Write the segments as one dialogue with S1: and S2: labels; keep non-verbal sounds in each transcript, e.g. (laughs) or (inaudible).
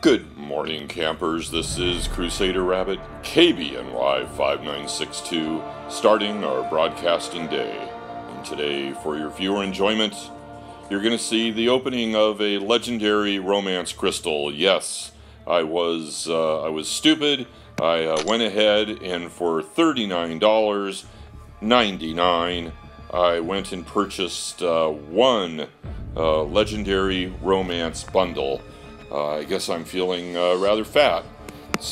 S1: Good morning, campers. This is Crusader Rabbit, KBNY 5962, starting our broadcasting day. And today, for your viewer enjoyment, you're going to see the opening of a legendary romance crystal. Yes, I was uh, I was stupid. I uh, went ahead and for $39.99, I went and purchased uh, one uh, legendary romance bundle. Uh, I guess I'm feeling uh, rather fat.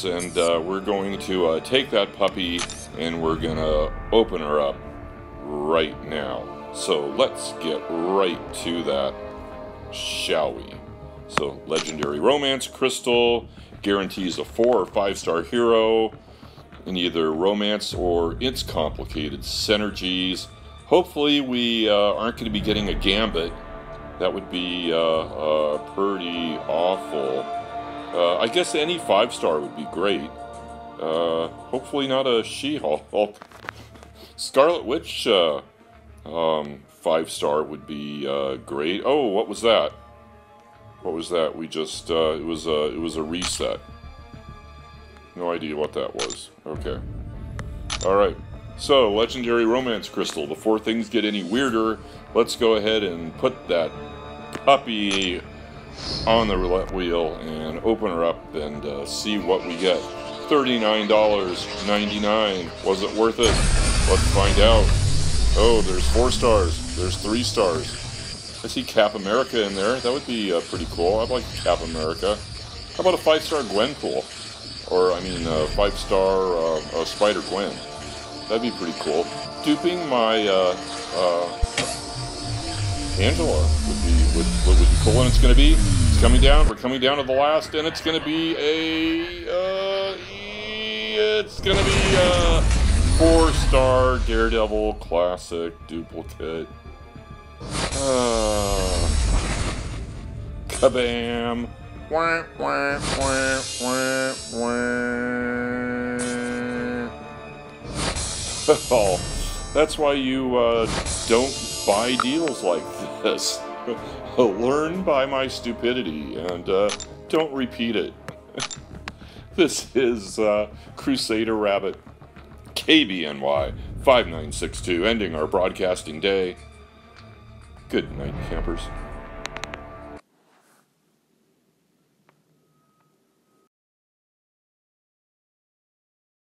S1: And uh, we're going to take that puppy and we're going to open her up right now. So let's get right to that, shall we? So, Legendary Romance Crystal guarantees a four or five star hero in either romance or its complicated synergies. Hopefully, we uh, aren't going to be getting a gambit that would be uh, uh, pretty awful. Uh, I guess any five star would be great. Uh, hopefully not a She-Hulk. (laughs) Scarlet Witch uh, um, five star would be uh, great. Oh, what was that? What was that? We just it was a it was a reset. No idea what that was. Okay. All right. So, Legendary Romance Crystal. Before things get any weirder, let's go ahead and put that puppy on the roulette wheel and open her up and uh, see what we get. $39.99. Was it worth it? Let's find out. Oh, there's four stars. There's three stars. I see Cap America in there. That would be uh, pretty cool. I'd like Cap America. How about a five-star Gwenpool? Or, I mean, a five-star uh, Spider-Gwen. That'd be pretty cool. Duping my uh, uh, Angela would be would, would, would be cool, and it's going to be it's coming down. We're coming down to the last, and it's going to be a uh, it's going to be a four-star Daredevil classic duplicate. Uh, kabam! Wah, wah, wah, oh, that's why you uh, don't buy deals like this. (laughs) Learn by my stupidity and uh, don't repeat it. (laughs) this is uh, Crusader Rabbit, KBNY 5962, ending our broadcasting day. Good night, campers.